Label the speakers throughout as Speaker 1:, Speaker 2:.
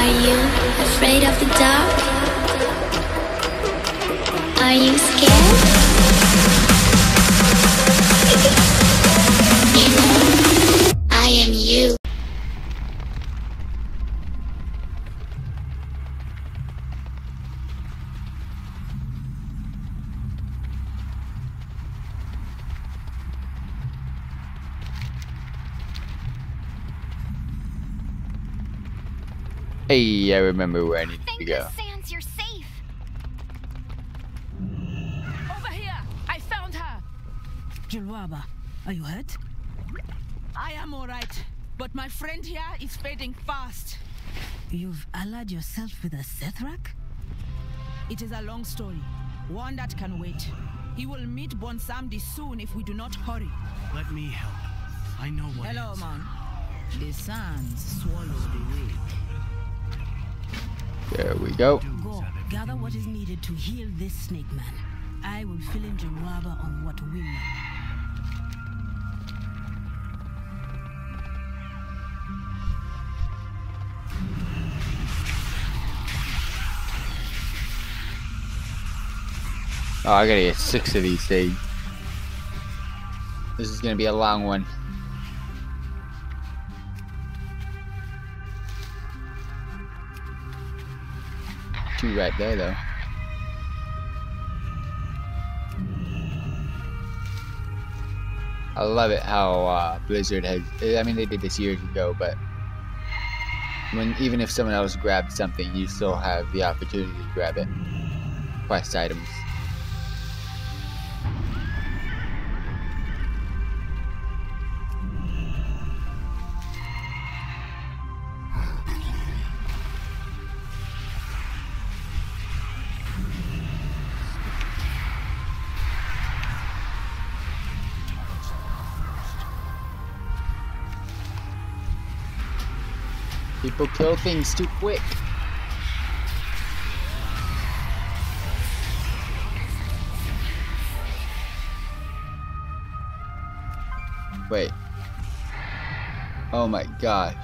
Speaker 1: Are you afraid of the dark? Are you scared?
Speaker 2: Hey, I remember where I need to
Speaker 3: Thank
Speaker 2: go.
Speaker 3: the Sans, you're safe.
Speaker 4: Over here! I found her!
Speaker 5: Jilwaba, are you hurt?
Speaker 4: I am alright, but my friend here is fading fast.
Speaker 5: You've allied yourself with a Sethrak?
Speaker 4: It is a long story, one that can wait. He will meet Bwonsamdi soon if we do not hurry.
Speaker 6: Let me help. I know what
Speaker 4: Hello,
Speaker 6: is.
Speaker 4: man. The Sans swallowed away.
Speaker 2: There we go.
Speaker 5: Go, gather what is needed to heal this snake man. I will fill in Jilwaba on what we know.
Speaker 2: Oh, I gotta get six of these things. This is gonna be a long one. Two right there, though. I love it how uh, Blizzard has. I mean, they did this years ago, but when even if someone else grabbed something, you still have the opportunity to grab it. Quest items. People kill things too quick. Wait. Oh my gosh.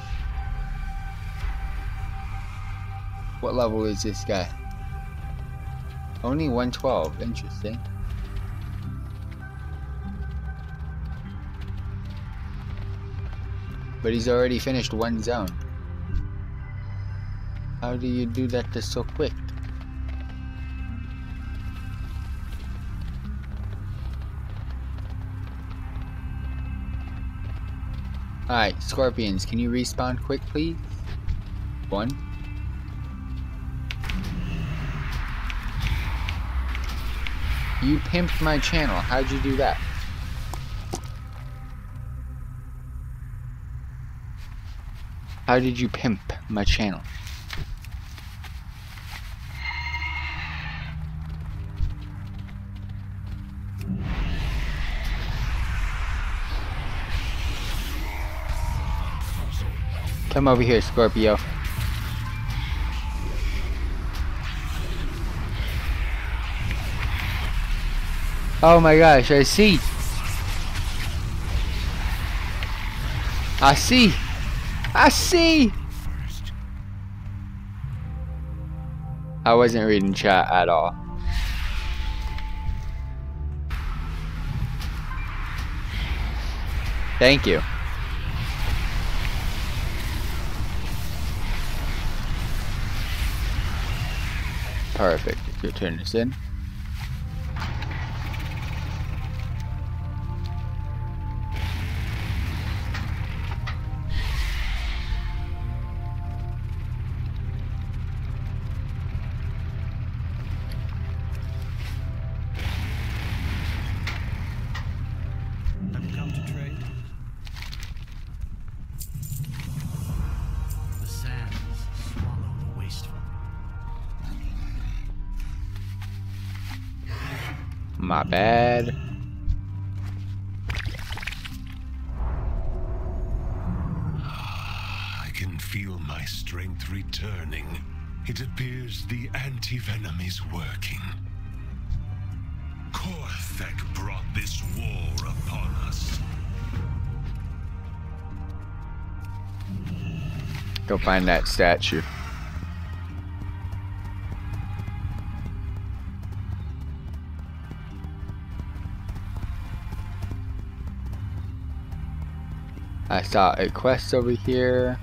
Speaker 2: What level is this guy? Only 112. Interesting. But he's already finished one zone. How do you do that so quick? Alright, scorpions, can you respawn quick, please? One. You pimped my channel. How'd you do that? How did you pimp my channel? Come over here, Scorpio. Oh my gosh, I see. I see. I see. I wasn't reading chat at all. Thank you. Perfect. Go turn this in.
Speaker 7: can feel my strength returning. It appears the anti-venom is working. Korthek brought this war upon us.
Speaker 2: Go find that statue. I saw a quest over here.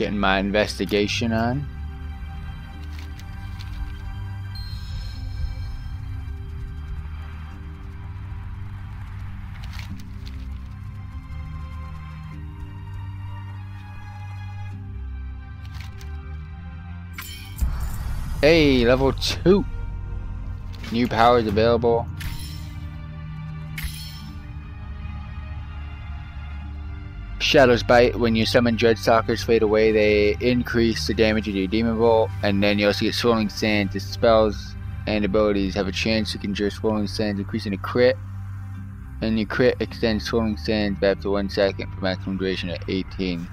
Speaker 2: Getting my investigation on. Hey, level 2. New powers available. Shadow's Bite, when you summon Dreadstalkers fade away, they increase the damage of your Demon Bolt, and then you also get Swirling Sands. The spells and abilities have a chance to conjure Swirling Sands, increasing the crit. And your crit extends Swirling Sands back to 1 second for maximum duration at 18.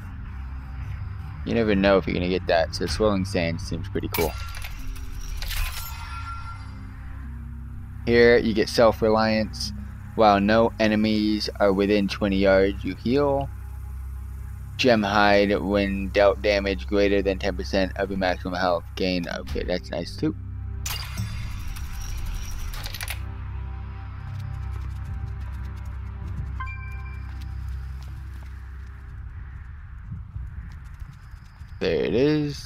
Speaker 2: You never know if you're gonna get that, so Swirling Sands seems pretty cool. Here you get self-reliance. While no enemies are within 20 yards, you heal. Gem Hide when dealt damage greater than 10% of your maximum health gain. Okay, that's nice too. There it is.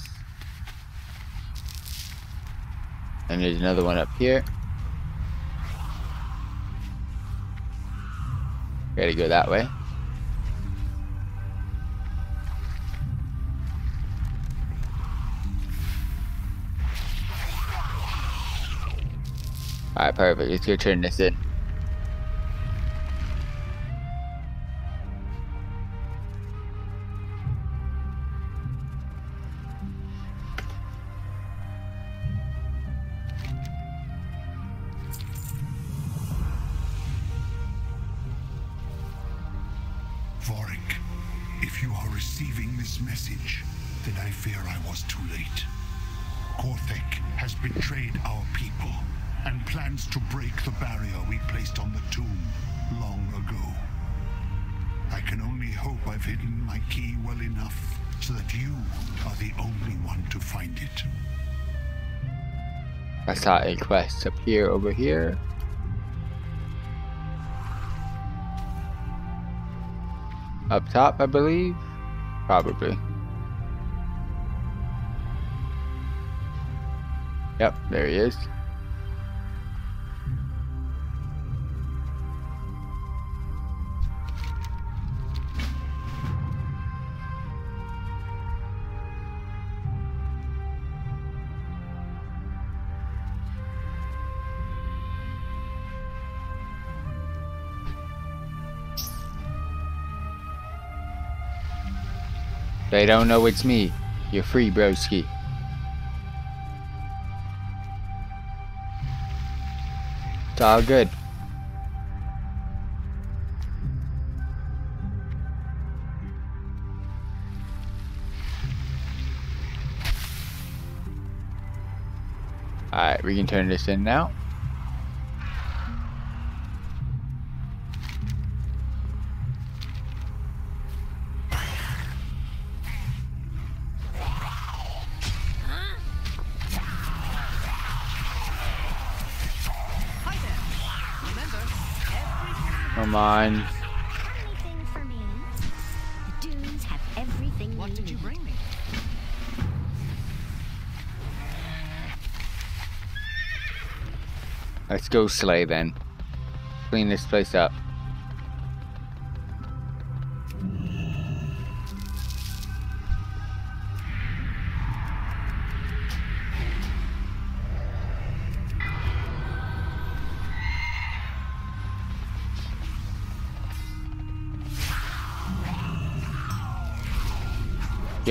Speaker 2: And there's another one up here. Gotta go that way. Alright, perfect. Let's go turn this in.
Speaker 8: Vorik, if you are receiving this message, then I fear I was too late. Korthek has betrayed our people and plans to break the barrier we placed on the tomb long ago. I can only hope I've hidden my key well enough so that you are the only one to find it.
Speaker 2: I saw a quest up here over here. Up top, I believe? Probably. Yep, there he is. They don't know it's me. You're free, broski. It's all good. Alright, we can turn this in now.
Speaker 3: Everything
Speaker 9: What
Speaker 3: we
Speaker 9: did you bring me?
Speaker 2: Let's go slay then. Clean this place up.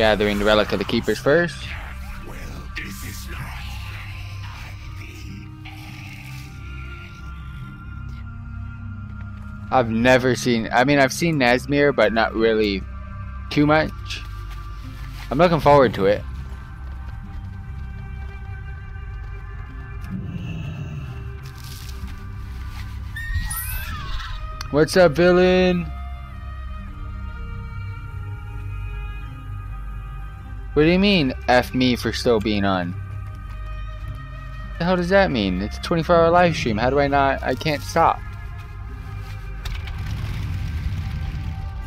Speaker 2: Gathering the relic of the keepers first.
Speaker 8: Well, this is
Speaker 2: I've never seen. I mean, I've seen Nazmir, but not really too much. I'm looking forward to it. What's up, villain? What do you mean, F me for still being on? The hell does that mean? It's a 24 hour live stream. How do I not? I can't stop.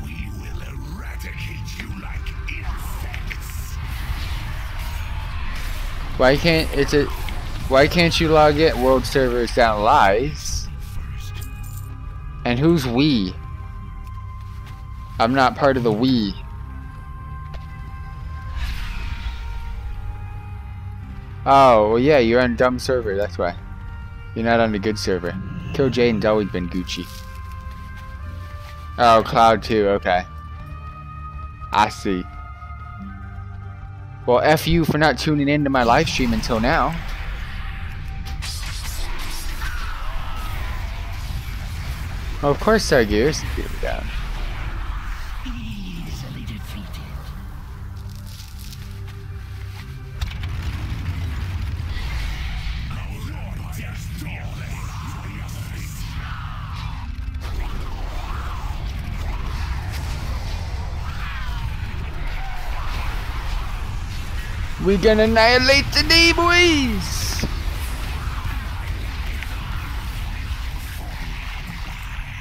Speaker 10: We will eradicate you like insects.
Speaker 2: Why can't it's a why can't you log in world servers down lies? And who's we? I'm not part of the we. Oh, well yeah, you're on dumb server, that's why. You're not on the good server. Kil'jaeden's always been Gucci. Oh, Cloud 2, okay. I see. Well, F you for not tuning into my live stream until now. Well, of course Sargeras is gonna down. We gonna annihilate the D boys!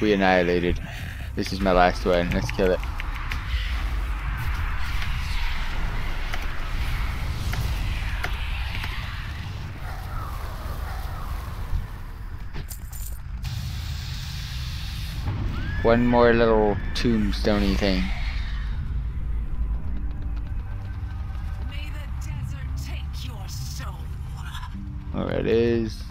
Speaker 2: We annihilated. This is my last one. Let's kill it. One more little tombstoney thing. Oh, it is.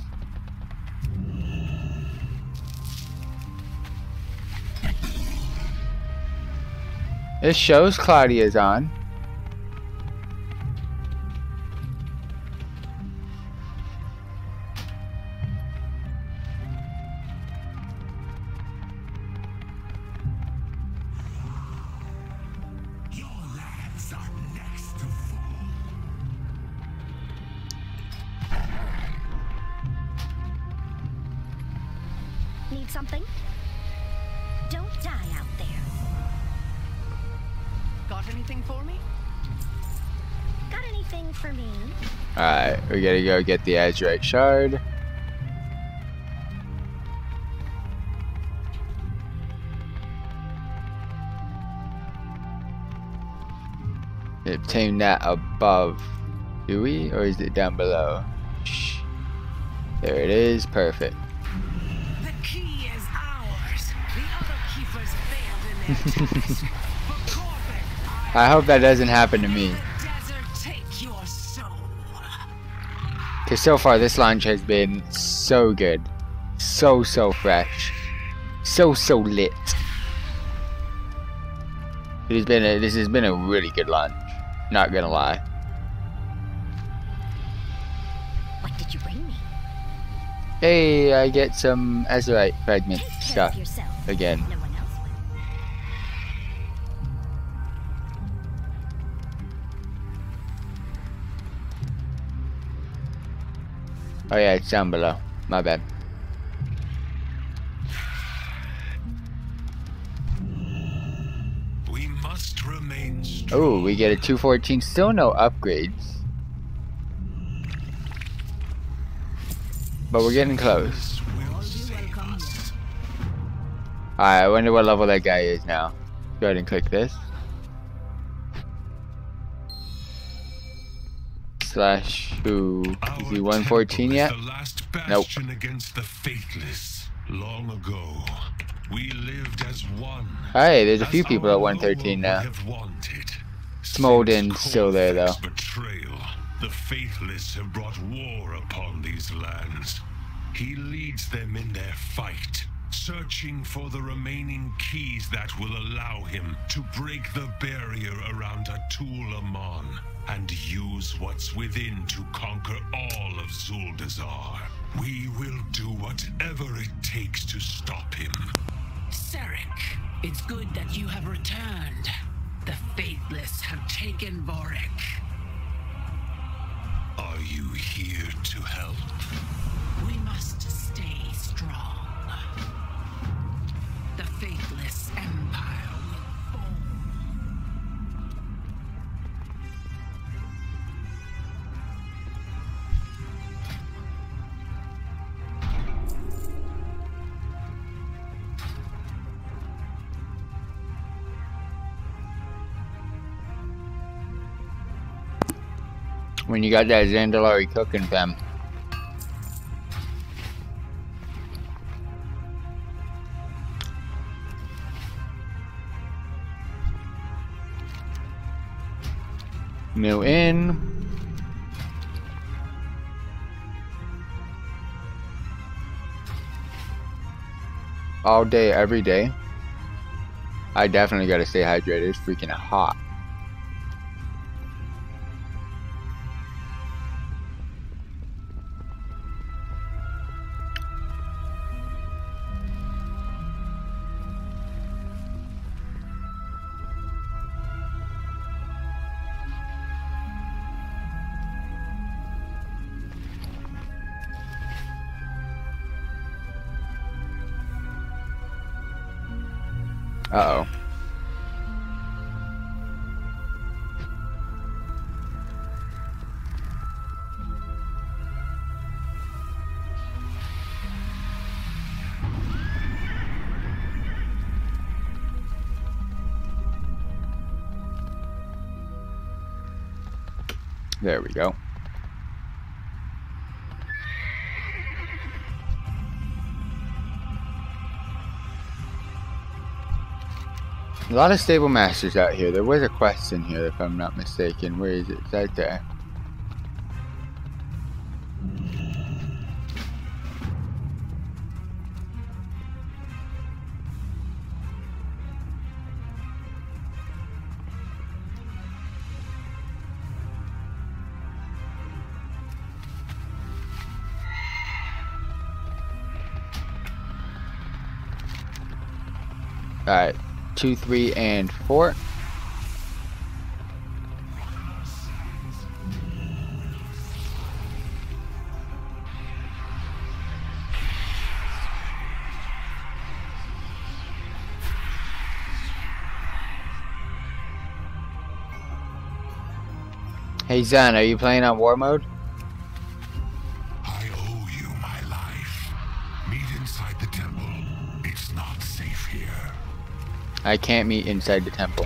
Speaker 2: This shows Claudia's on. We gotta go get the Azerite Shard. Obtain that above. Do we? Or is it down below? Shh. There it is. Perfect.
Speaker 5: The key is ours. The other keepers failed in their task.
Speaker 2: I hope that doesn't happen to me. Because so far this launch has been so good. So, so fresh. So, so lit. It has been a, this has been a really good launch. Not gonna lie.
Speaker 3: What did you bring me?
Speaker 2: Hey, I get some Azerite fragment stuff again. Oh yeah, it's down below. My bad.
Speaker 10: We must remain strong.
Speaker 2: Oh, we get a 214. Still no upgrades. But we're getting close.
Speaker 10: This will save us.
Speaker 2: Alright, I wonder what level that guy is now. Go ahead and click this. Slash who is he
Speaker 10: Our
Speaker 2: 114
Speaker 10: temple
Speaker 2: yet? Nope.
Speaker 10: against the faithless. Long ago, we lived as one.
Speaker 2: Hey, there's a few people at 113 now. Smolden's still there, though.
Speaker 10: Betrayal, the faithless have brought war upon these lands. He leads them in their fight, searching for the remaining keys that will allow him to break the barrier around Atul'Aman and use what's within to conquer all of Zuldazar. We will do whatever it takes to stop him.
Speaker 5: Sarek, it's good that you have returned. The Faithless have taken Vorik.
Speaker 7: Are you here to help?
Speaker 5: We must stay strong.
Speaker 2: When you got that Zandalari cooking, fam. New in. All day, every day. I definitely gotta stay hydrated. It's freaking hot. There we go. A lot of stable masters out here. There was a quest in here, if I'm not mistaken. Where is it? It's right there. Alright, two, three, and four. Hey Zen, are you playing on war mode?
Speaker 7: I
Speaker 2: can't meet inside the temple.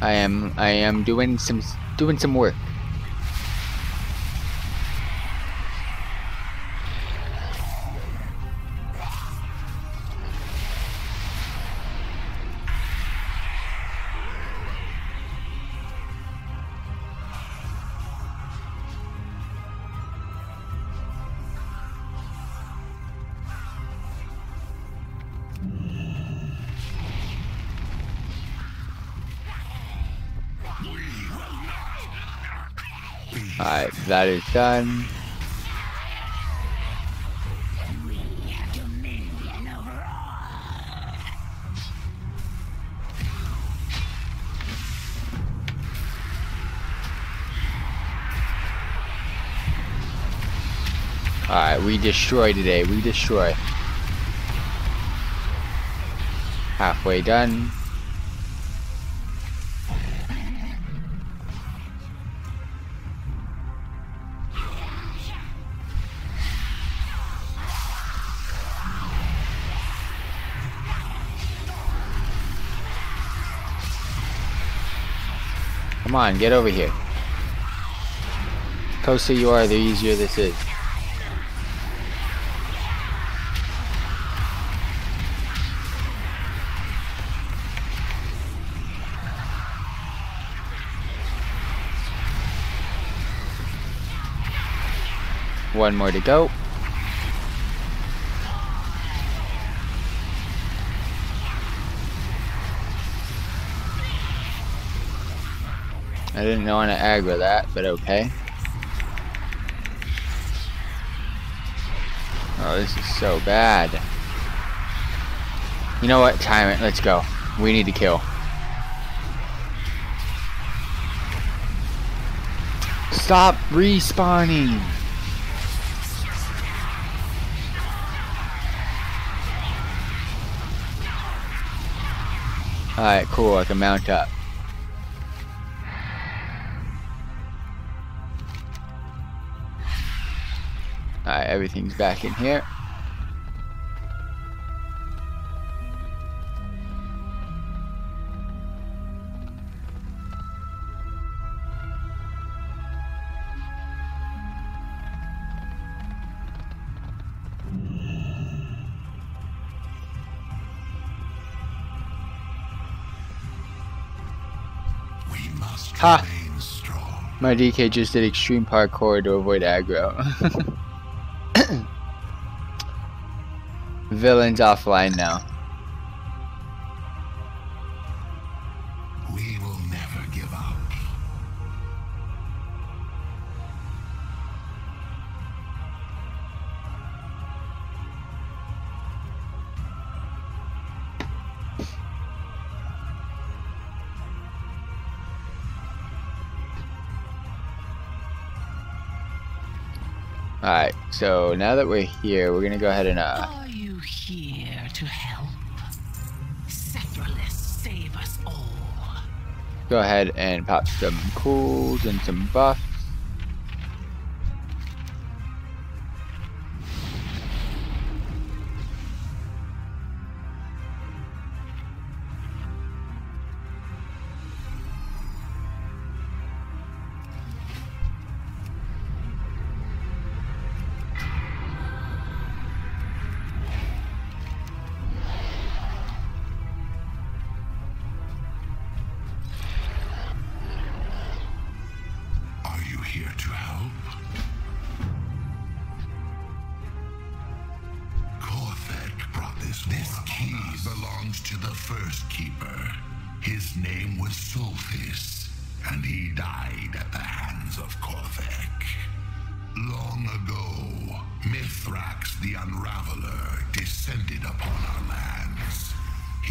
Speaker 2: I am I am doing some doing some work. That is done. Alright, we destroy today. We destroy. Halfway done. On, get over here. Closer you are, the easier this is. One more to go. I didn't know want to aggro that, but okay. Oh, this is so bad. You know what? Time it. Let's go. We need to kill. Stop respawning! Alright, cool. I can mount up. Everything's back in here.
Speaker 7: We must
Speaker 2: Ha.
Speaker 7: remain strong.
Speaker 2: My DK just did extreme parkour to avoid aggro. Villain's offline now.
Speaker 7: We will never give up.
Speaker 2: Alright, so now that we're here, we're gonna go ahead and uh go ahead and pop some cools and some buffs.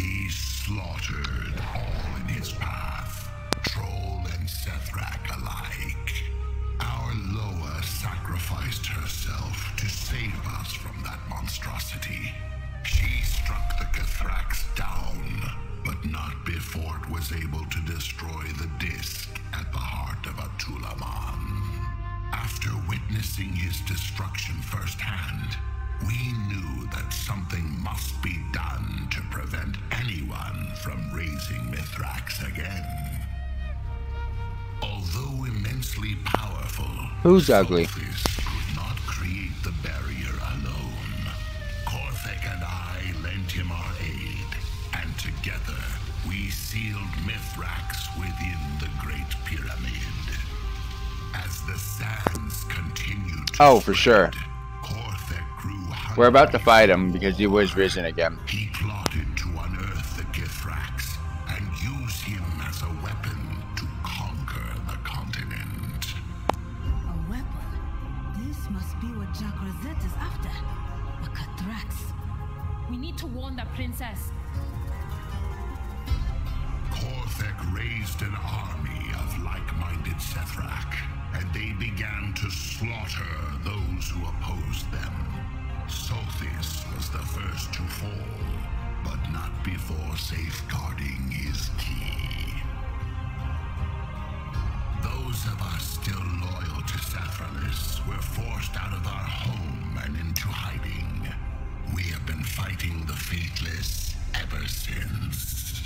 Speaker 7: He slaughtered all in his path, Troll and Sethrak alike. Our Loa sacrificed herself to save us from that monstrosity. She struck the Cathrax down, but not before it was able to destroy the disc at the heart of Atul'Aman. After witnessing his destruction firsthand, we knew that something must be done to prevent anyone from raising Mithrax again. Although immensely powerful,
Speaker 2: Who's ugly?
Speaker 7: Solthis could not create the barrier alone. Korthek and I lent him our aid, and together we sealed Mithrax within the Great Pyramid. As the sands continued to
Speaker 2: Oh, for sure.
Speaker 7: spread, Korthek grew
Speaker 2: We're about to fight him because he was risen again.
Speaker 7: He plotted to unearth the Githrax and use him as a weapon to conquer the continent.
Speaker 4: A weapon? This must be what Jakra'zet is after. A Cathrax.
Speaker 11: We need to warn the princess.
Speaker 7: Korthek raised an army of like-minded Sethrak, and they began to slaughter those who opposed them. Sothis was the first to fall, but not before safeguarding his key. Those of us still loyal to Sethraliss were forced out of our home and into hiding. We have been fighting the Faithless ever since.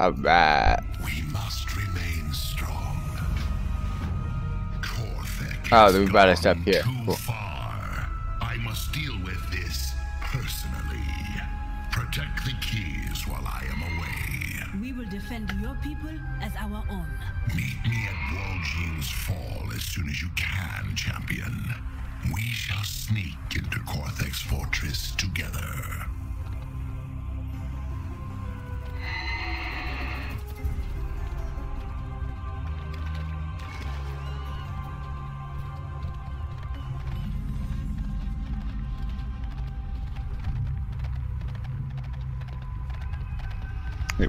Speaker 2: Alright.
Speaker 7: We must remain strong. Korthek
Speaker 2: Oh,
Speaker 7: has
Speaker 2: they brought us up here. Cool.
Speaker 7: far. I must deal with this personally. Protect the keys while I am away.
Speaker 4: We will defend your people as our own.
Speaker 7: Meet me at Waljean's Fall as soon as you can, champion. We shall sneak into Korthek's fortress together.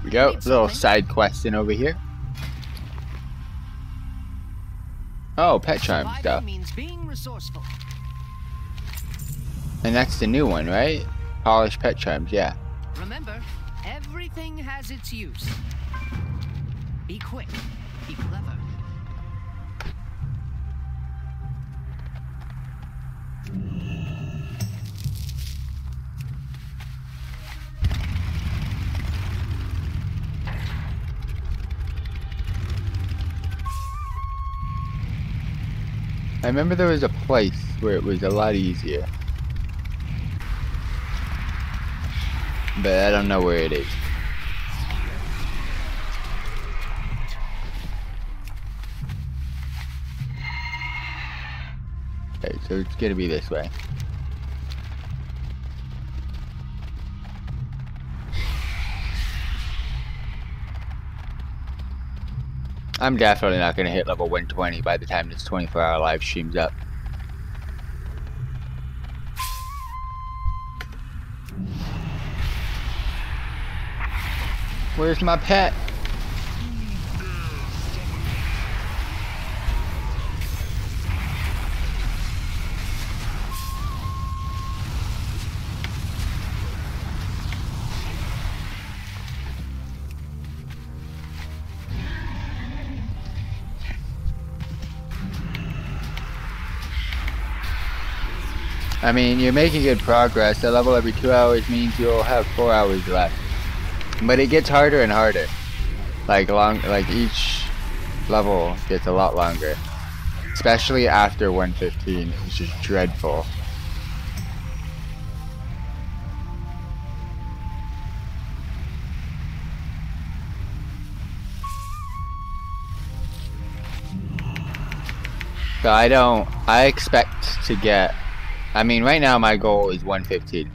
Speaker 2: We go. Little side questing over here. Oh, pet charm stuff.
Speaker 5: means being resourceful.
Speaker 2: And that's the new one, right? Polished pet charms, yeah.
Speaker 5: Remember, everything has its use. Be quick. Be clever.
Speaker 2: I remember there was a place where it was a lot easier. But I don't know where it is. Okay, so it's gonna be this way. I'm definitely not gonna hit level 120 by the time this 24 hour live stream's up. Where's my pet? I mean, you're making good progress. A level every two hours means you'll have four hours left. But it gets harder and harder. Like long, like each level gets a lot longer. Especially after 115, which is dreadful. So I don't, I expect to get, I mean right now my goal is 115.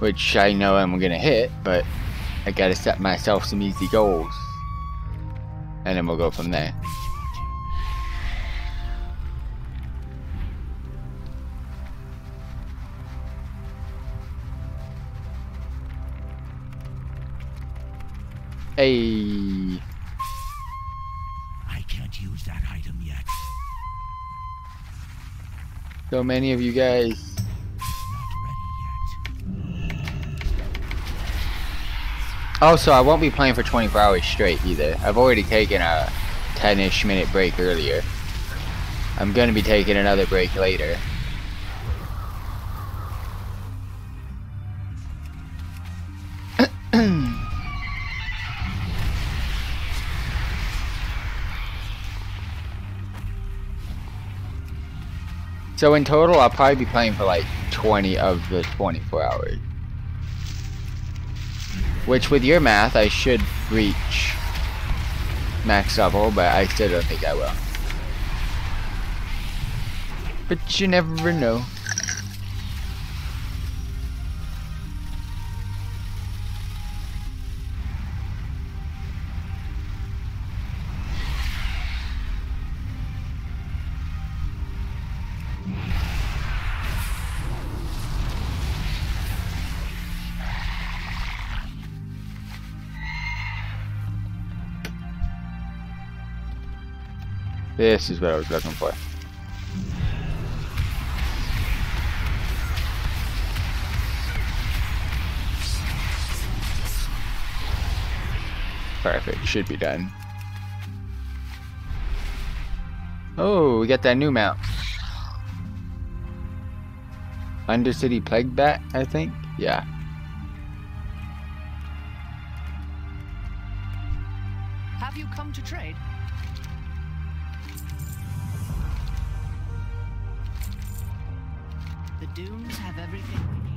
Speaker 2: Which I know I'm gonna hit, but I gotta set myself some easy goals. And then we'll go from there. Hey. So many of you guys. Also, I won't be playing for 24 hours straight either. I've already taken a 10-ish minute break earlier. I'm gonna be taking another break later. So in total, I'll probably be playing for like 20 of the 24 hours. Which with your math, I should reach max level, but I still don't think I will. But you never know. This is what I was looking for. Perfect, should be done. Oh, we got that new mount. Undercity Plague Bat, I think? Yeah.
Speaker 5: Have you come to trade? Dunes have everything we need.